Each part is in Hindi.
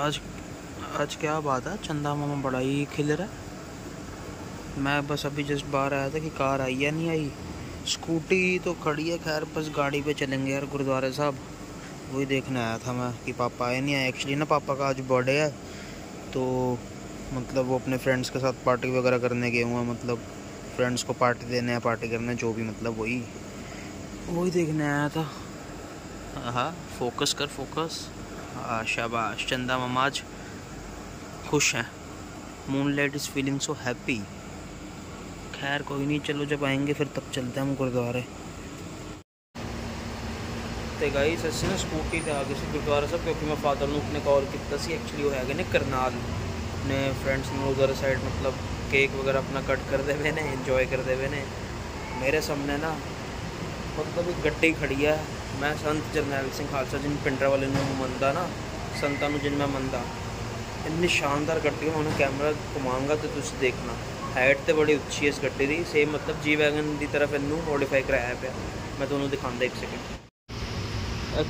आज आज क्या बात है? चंदा मामा बड़ा ही खिल रहा है। मैं बस अभी जस्ट बाहर आया था कि कार आई या नहीं आई। स्कूटी तो खड़ी है, खैर, बस गाड़ी पे चलेंगे यार गुरुद्वारे साहब। वही देखने आया था मैं कि पापा आए नहीं आए। एक्चुअली ना पापा का आज बर्थडे है तो मतलब वो अपने फ्रेंड्स के साथ पार्टी वगैरह करने गए हुए हैं मतलब फ्रेंड्स को पार्टी देने हैं पार्टी करने, जो भी मतलब वही। वही देखने आया था। हाँ फोकस कर फोकस शाबाश। चंदा ममाज खुश हैं। Moon light is feeling so happy खैर, कोई नहीं, चलो जब आएँगे फिर तब चलते हैं हम गुरुद्वारे। तो गई सस्सी ना स्कूटी से आगे से गुरुद्वारा सब, क्योंकि मैं फादर ने अपने कॉल किया एक्चुअली वो है ने करनाल। ने फ्रेंड्स ने उधर साइड मतलब केक वगैरह अपना कट कर दे इंजॉय कर दे हुए मेरे सामने ना मतलब एक गड्डी खड़ी है। मैं संत जरनैल सिंह खालसा जिन पिंडर वाले मंदा ना संतां जिन मैं मंदा इन्नी शानदार गड्डी मैं उन्हें कैमरा घुमाऊँगा तो तुम देखना हाइट तो बड़ी उच्ची है इस गड्डी की सेम मतलब जी वैगन की तरफ़ इन मॉडिफाई कराया पाया मैं तुम्हें दिखाता एक सेकेंड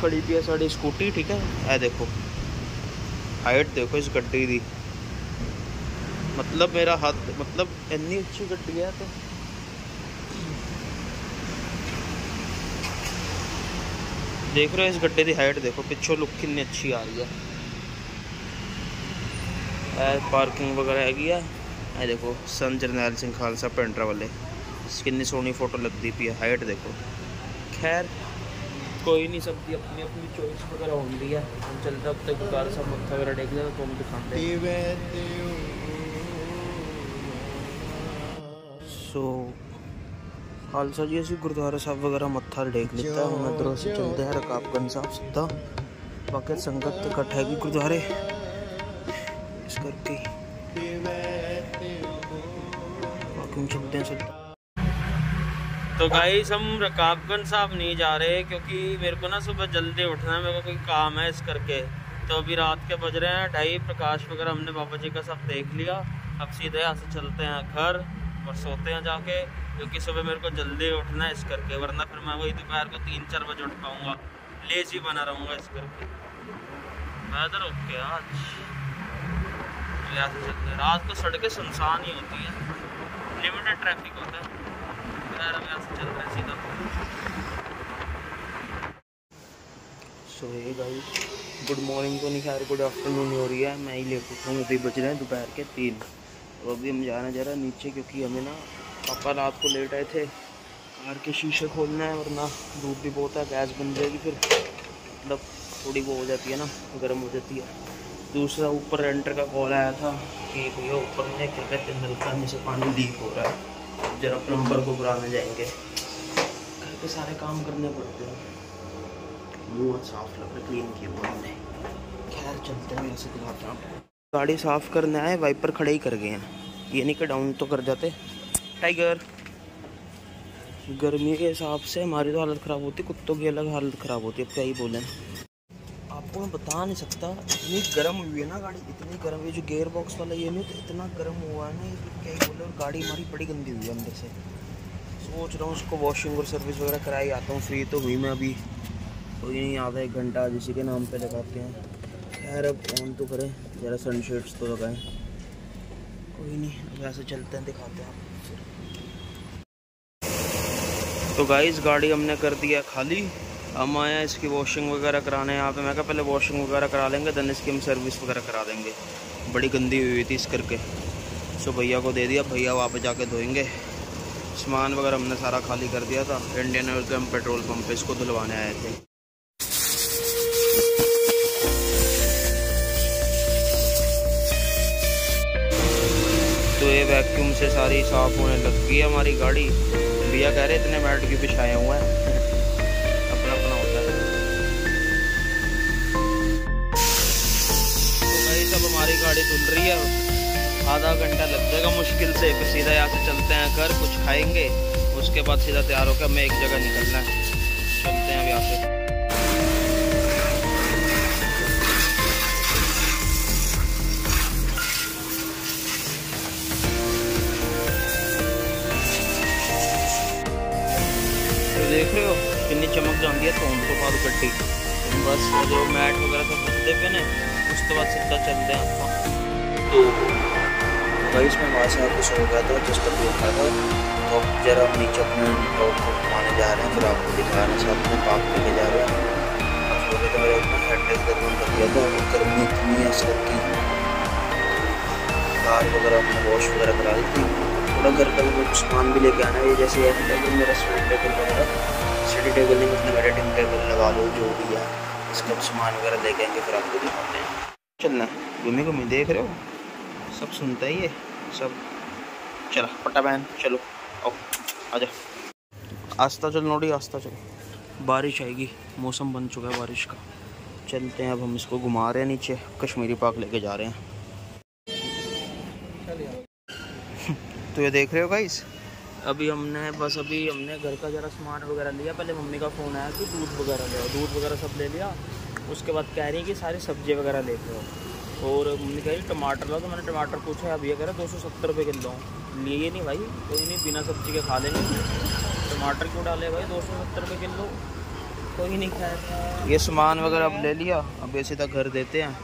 खड़ी पी है साड़ी स्कूटी ठीक है ए देखो हाइट देखो इस गड्डी की मतलब मेरा हाथ मतलब इन्नी अच्छी गड्डी है देख रहे हो इस गड्ढे की हाइट देखो पिछों लुक कितनी अच्छी आ रही है। पार्किंग वगैरह हैगी है। ਇਹ देखो सन जरनैल सिंह खालसा पेंटर वाले। कितनी सोहनी फ़ोटो लगती पी है हाइट देखो। खैर कोई नहीं सकती अपनी अपनी चॉइस वगैरह होती है। हम चलते अब तक गुरुद्वारा साहब मत्था वगैरह टेक लिया तो हम दिखाते सो खालसा जी ਅਸੀਂ ਗੁਰਦੁਆਰਾ ਸਾਹਿਬ ਵਗੈਰਾ ਮੱਥਾ ਟੇਕ ਲਿੱਤਾ ਹੁਣ ਅੰਦਰੋਂ ਅਸੀਂ ਚੱਲਦੇ ਹਾਂ ਰਕਾਬਗੰਜ ਸਾਹਿਬ ਸਿੱਧਾ ਬਾਕੀ ਸੰਗਤ ਇਕੱਠ ਹੈਗੀ ਗੁਰਦੁਆਰੇ ਇਸ ਕਰਕੇ बाकी चलते हैं सिद्धा तो गाइस हम रकाबगंज साहब नहीं जा रहे क्योंकि मेरे को ना सुबह जल्दी उठना है मेरे को कोई काम है इस करके तो अभी रात के बज रहे हैं ढाई प्रकाश वगैरह हमने बाबा जी का सब देख लिया अब सीधे यहाँ से चलते हैं घर और सोते हैं जाके, क्योंकि सुबह मेरे को जल्दी उठना है इस करके, वरना फिर मैं वही दोपहर को तीन चार बजे उठ पाऊँगा। लेजी बना रहूँगा इस करके। वेदर ओके आज चलते रात को सड़कें सुनसान ही होती है। लिमिटेड ट्रैफ़िक होता है। हम यहाँ से चल रहे सीधा। सो गाइस गुड मॉर्निंग तो नहीं खैर गुड आफ्टरनून हो रही है। मैं ही लेट उठा हूँ, अभी बज रहे हैं दोपहर के तीन। तो अभी हम जा रहे हैं नीचे क्योंकि हमें ना पापा रात को लेट आए थे। कार के शीशे खोलना है वरना धूप भी बहुत है, गैस बन जाएगी फिर। मतलब थोड़ी वो हो जाती है ना, गर्म हो जाती है। दूसरा ऊपर रेंटर का कॉल आया था कि भैया ऊपर में क्या कहते हैं नलका में से पानी लीक हो रहा है। जरा प्लम्बर को बुलाने जाएँगे। घर के सारे काम करने पड़ते हैं। मुँह साफ़ लग रहा क्लीन किया हमने खैर, चलते हैं ऐसे दिखाता हूँ। गाड़ी साफ़ करने आए वाइपर खड़े ही कर गए हैं। ये नहीं कि डाउन तो कर जाते। टाइगर गर्मी के हिसाब से हमारी तो हालत ख़राब होती, कुत्तों की अलग हालत ख़राब होती है अब क्या ही बोलें। आपको मैं बता नहीं सकता, इतनी गर्म हुई है ना गाड़ी, इतनी गर्म हुई, जो गेयर बॉक्स वाला ये नहीं तो इतना गर्म हुआ है ना, ये क्या ही बोले, और गाड़ी हमारी बड़ी गंदी हुई है अंदर से। सोच रहा हूँ उसको वॉशिंग और सर्विस वगैरह कराई आता हूँ फ्री तो हुई मैं अभी। कोई नहीं, आधा एक घंटा जिसी के नाम पर लगाते हैं। खैर, अब ऑन तो करें। ज़रा सनशेड्स तो लगाएँ। कोई नहीं अब ऐसे चलते हैं दिखाते हैं तो गाइस गाड़ी हमने कर दिया खाली। हम आए हैं इसकी वॉशिंग वगैरह कराने। यहाँ पे मैं कहा पहले वॉशिंग वगैरह करा लेंगे देन इसकी हम सर्विस वगैरह करा देंगे। बड़ी गंदी हुई थी इस करके। सो भैया को दे दिया भैया वहाँ पे जाके धोएँगे। सामान वगैरह हमने सारा खाली कर दिया था। इंडियन ऑयल के हम पेट्रोल पम्प पे इसको धुलवाने आए थे। तो ये वैक्यूम से सारी साफ़ होने लग गई है हमारी गाड़ी। भैया कह रहे इतने मैट क्यों बिछाए हुए हैं। तो हमारी गाड़ी धुल रही है। आधा घंटा लग जाएगा मुश्किल से। फिर सीधा यहाँ से चलते हैं घर, कुछ खाएँगे। उसके बाद सीधा तैयार होकर हमें एक जगह निकलना है। चलते हैं अब यहाँ से। जाती है तो तो बाद गड्डी बस जो मैट वगैरह सब तो बुझते पे ने उसके बाद सीधा चलते हैं आपको तो भाई इसमें वहाँ से कुछ सो गया था जस्ट अभी उठा था तो ज़रा हम नीचे अपने डॉग को घुमाने जा रहे हैं फिर आपको दिखा रहे हैं साथ में पार्क लेके जा रहे हैं सो तो मेरे अपना हेड गर्म कर दिया था गर्मी इतनी है इस की कार वगैरह हमने वॉश वगैरह करा दी थी थोड़ा घर का भी कुछ सामान भी लेके आना है जैसे टेबल मेरा स्टडी टेबल वगैरह स्टडी टेबल नहीं मतलब मेरा टिंग टेबल लगा लो जो भी है। इसका सामान वगैरह आएँगे, फिर आपको दिखाते हैं। चलना घूमी घूमी देख रहे हो? सब सुनता ही है। सब। चला पट्टा बहन चलो। आओ, आजा। आस्ता चल, नोड़ी आस्ता चलो। बारिश आएगी। मौसम बन चुका है बारिश का। चलते हैं, अब हम इसको घुमा रहे हैं नीचे। कश्मीरी पार्क लेके जा रहे हैं। तो ये देख रहे हो गाइस अभी हमने, बस अभी हमने घर का ज़रा सामान वगैरह लिया। पहले मम्मी का फ़ोन आया कि दूध वगैरह ले दूध वगैरह सब ले लिया। उसके बाद कह रही कि सारी सब्ज़ी वगैरह ले लो और मम्मी कह रही टमाटर लो तो मैंने टमाटर पूछा, अभी कह रहा दो सौ सत्तर रुपये किलो लिए नहीं भाई, कोई नहीं, बिना सब्ज़ी के खा लेंगे। टमाटर क्यों डाले भाई, दो सौ सत्तर रुपये किलो? कोई नहीं खाया ये सामान वगैरह अब ले लिया। अब ऐसे तक घर देते हैं।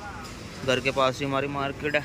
घर के पास ही हमारी मार्केट है।